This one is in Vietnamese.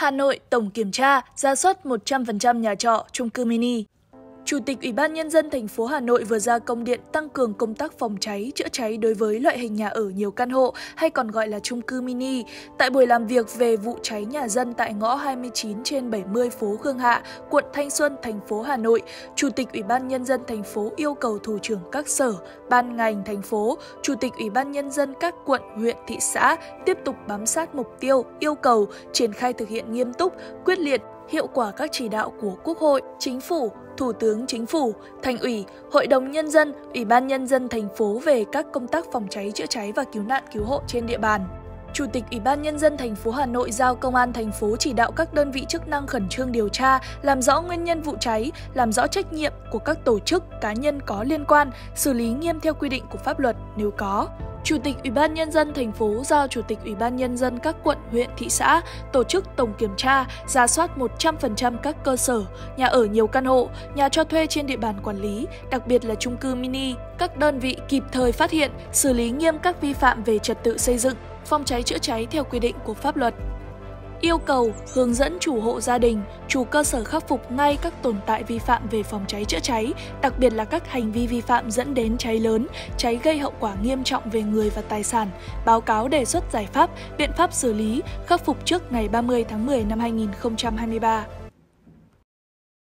Hà Nội tổng kiểm tra, ra soát 100% nhà trọ, chung cư mini. Chủ tịch Ủy ban Nhân dân thành phố Hà Nội vừa ra công điện tăng cường công tác phòng cháy, chữa cháy đối với loại hình nhà ở nhiều căn hộ hay còn gọi là chung cư mini. Tại buổi làm việc về vụ cháy nhà dân tại ngõ 29 trên 70 phố Khương Hạ, quận Thanh Xuân, thành phố Hà Nội, Chủ tịch Ủy ban Nhân dân thành phố yêu cầu thủ trưởng các sở, ban ngành thành phố, Chủ tịch Ủy ban Nhân dân các quận, huyện, thị xã tiếp tục bám sát mục tiêu, yêu cầu, triển khai thực hiện nghiêm túc, quyết liệt, hiệu quả các chỉ đạo của Quốc hội, Chính phủ, Thủ tướng Chính phủ, Thành ủy, Hội đồng Nhân dân, Ủy ban Nhân dân thành phố về các công tác phòng cháy chữa cháy và cứu nạn cứu hộ trên địa bàn. Chủ tịch Ủy ban Nhân dân thành phố Hà Nội giao Công an thành phố chỉ đạo các đơn vị chức năng khẩn trương điều tra, làm rõ nguyên nhân vụ cháy, làm rõ trách nhiệm của các tổ chức, cá nhân có liên quan, xử lý nghiêm theo quy định của pháp luật nếu có. Chủ tịch Ủy ban Nhân dân thành phố giao Chủ tịch Ủy ban Nhân dân các quận, huyện, thị xã tổ chức tổng kiểm tra, ra soát 100% các cơ sở, nhà ở nhiều căn hộ, nhà cho thuê trên địa bàn quản lý, đặc biệt là chung cư mini. Các đơn vị kịp thời phát hiện, xử lý nghiêm các vi phạm về trật tự xây dựng, phòng cháy chữa cháy theo quy định của pháp luật yêu cầu hướng dẫn chủ hộ gia đình, chủ cơ sở khắc phục ngay các tồn tại vi phạm về phòng cháy chữa cháy, đặc biệt là các hành vi vi phạm dẫn đến cháy lớn, cháy gây hậu quả nghiêm trọng về người và tài sản, báo cáo đề xuất giải pháp, biện pháp xử lý, khắc phục trước ngày 30 tháng 10 năm 2023.